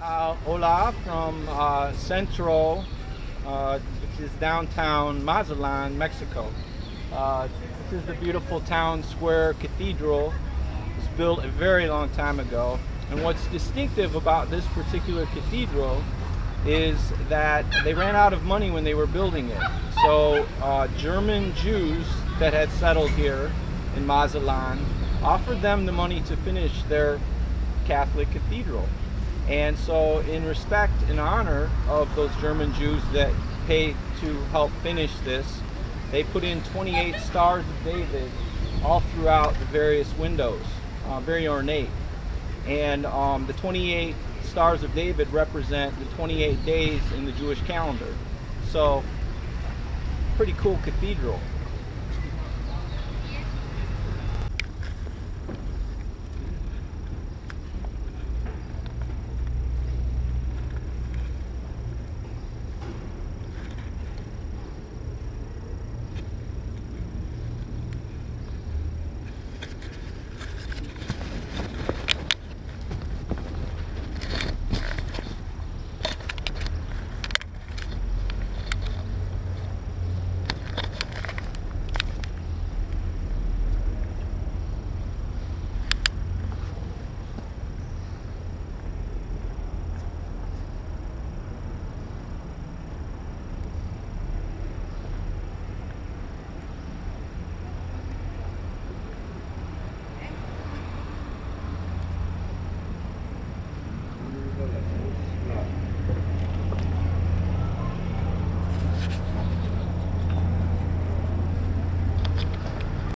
uh, Olaf from uh, Central, uh, which is downtown Mazatlan, Mexico. Uh, this is the beautiful town square cathedral. It was built a very long time ago. And what's distinctive about this particular cathedral is that they ran out of money when they were building it. So uh, German Jews that had settled here in Mazatlan offered them the money to finish their Catholic cathedral. And so in respect and honor of those German Jews that paid to help finish this, they put in 28 stars of David all throughout the various windows, uh, very ornate. And um, the 28 stars of David represent the 28 days in the Jewish calendar. So, pretty cool cathedral.